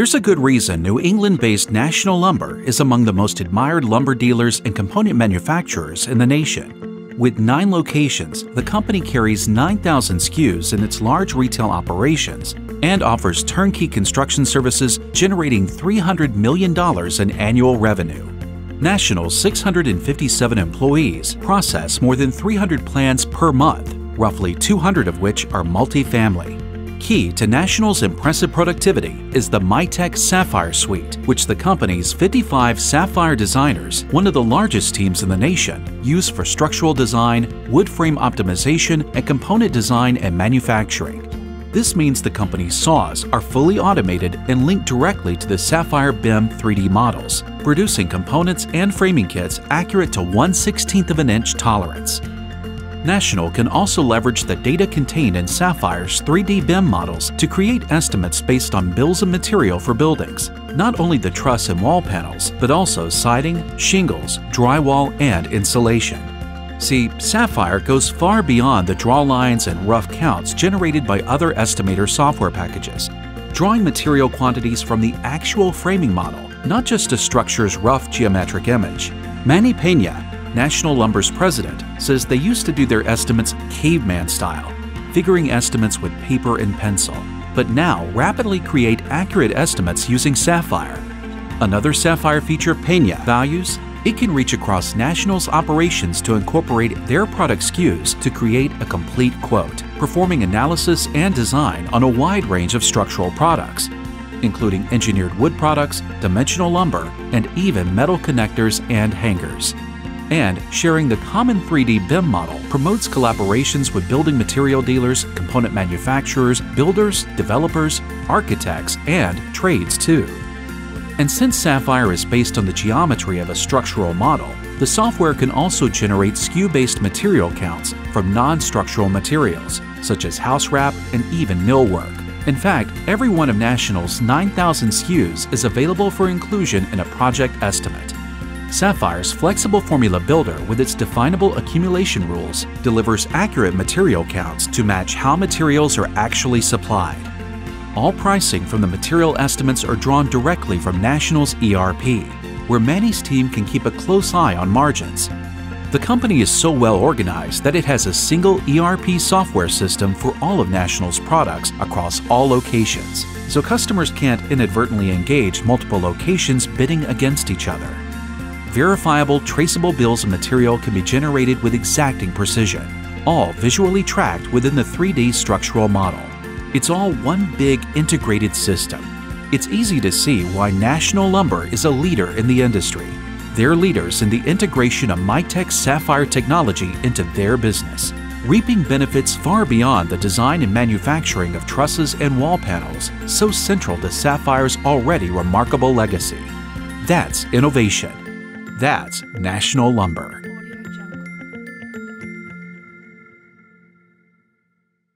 There's a good reason New England based National Lumber is among the most admired lumber dealers and component manufacturers in the nation. With nine locations, the company carries 9,000 SKUs in its large retail operations and offers turnkey construction services generating $300 million in annual revenue. National's 657 employees process more than 300 plans per month, roughly 200 of which are multifamily. Key to National's impressive productivity is the MiTek Sapphire Suite, which the company's 55 Sapphire designers, one of the largest teams in the nation, use for structural design, wood frame optimization, and component design and manufacturing. This means the company's saws are fully automated and linked directly to the Sapphire BIM 3D models, producing components and framing kits accurate to 1 16th of an inch tolerance. National can also leverage the data contained in Sapphire's 3D BIM models to create estimates based on bills of material for buildings, not only the truss and wall panels, but also siding, shingles, drywall, and insulation. See, Sapphire goes far beyond the draw lines and rough counts generated by other estimator software packages, drawing material quantities from the actual framing model, not just a structure's rough geometric image. Manny Pena, National Lumber's president says they used to do their estimates caveman style, figuring estimates with paper and pencil, but now rapidly create accurate estimates using Sapphire. Another Sapphire feature Pena values it can reach across National's operations to incorporate their product SKUs to create a complete quote, performing analysis and design on a wide range of structural products, including engineered wood products, dimensional lumber, and even metal connectors and hangers and sharing the common 3D BIM model promotes collaborations with building material dealers, component manufacturers, builders, developers, architects, and trades too. And since Sapphire is based on the geometry of a structural model, the software can also generate SKU-based material counts from non-structural materials, such as house wrap and even millwork. In fact, every one of National's 9,000 SKUs is available for inclusion in a project estimate. Sapphire's flexible formula builder with its definable accumulation rules delivers accurate material counts to match how materials are actually supplied. All pricing from the material estimates are drawn directly from National's ERP, where Manny's team can keep a close eye on margins. The company is so well organized that it has a single ERP software system for all of National's products across all locations, so customers can't inadvertently engage multiple locations bidding against each other verifiable, traceable bills of material can be generated with exacting precision, all visually tracked within the 3D structural model. It's all one big integrated system. It's easy to see why National Lumber is a leader in the industry. They're leaders in the integration of MiTek Sapphire technology into their business, reaping benefits far beyond the design and manufacturing of trusses and wall panels, so central to Sapphire's already remarkable legacy. That's innovation. That's National Lumber.